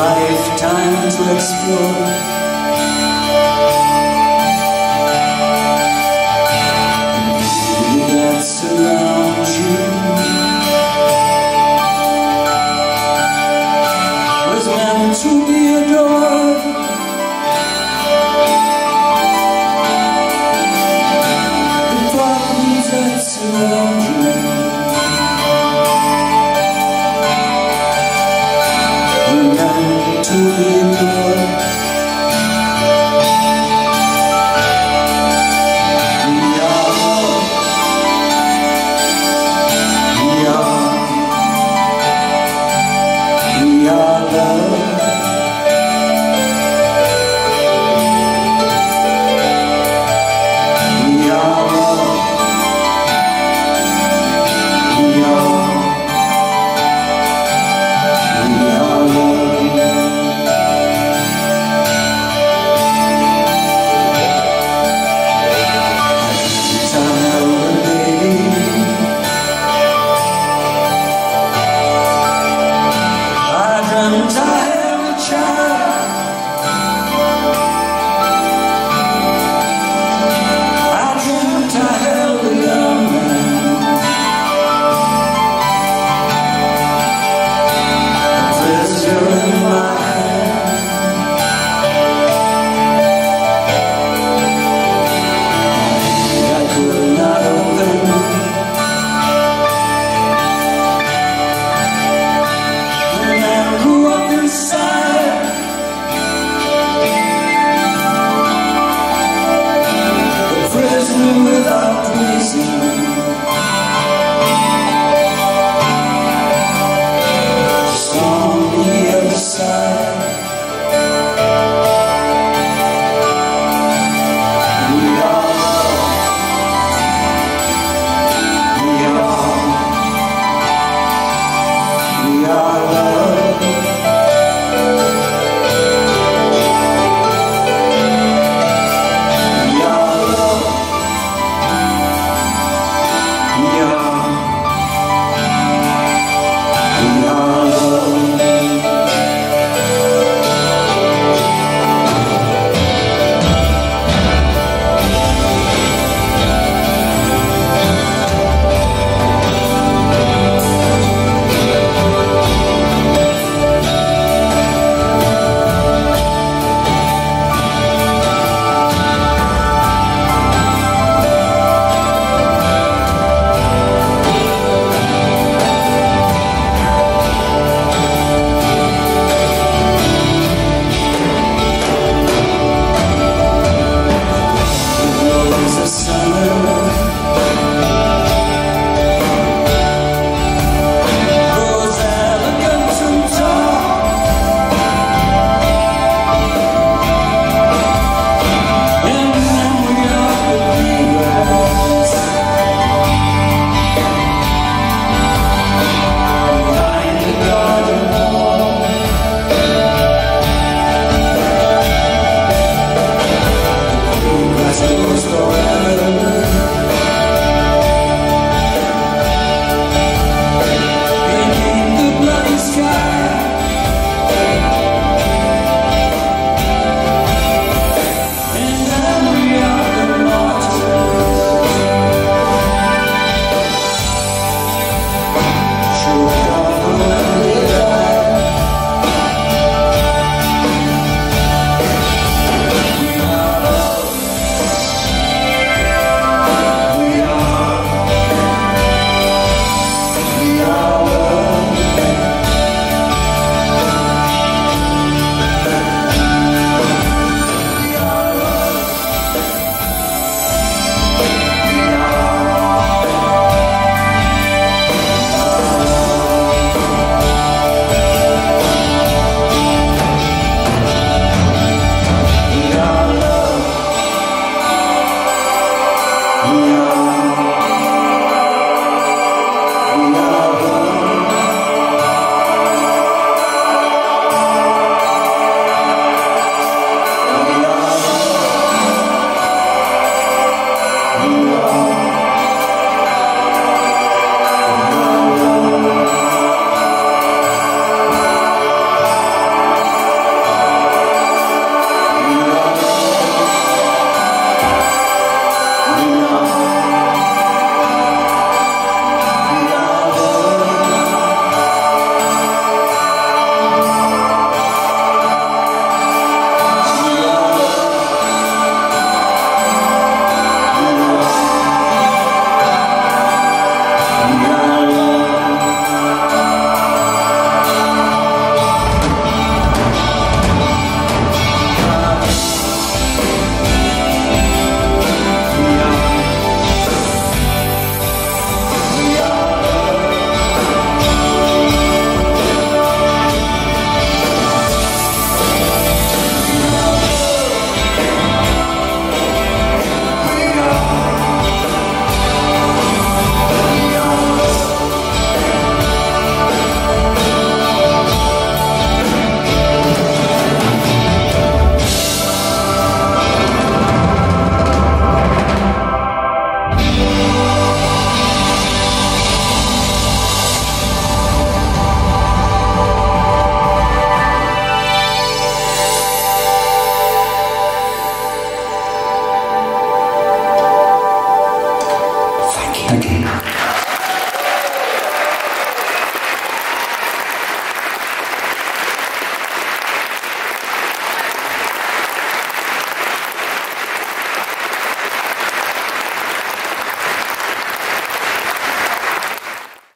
lifetime to explore.